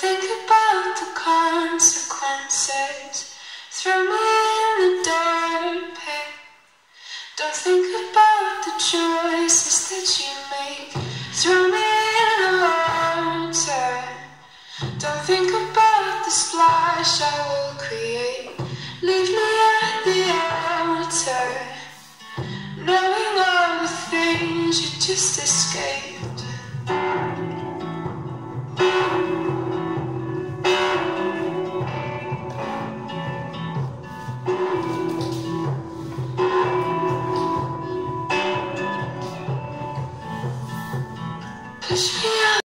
think about the consequences. Throw me in the dark pit. Don't think about the choices that you make. Throw me in the water. Don't think about the splash I will create. Leave me at the altar. Knowing all the things you just escaped. Out.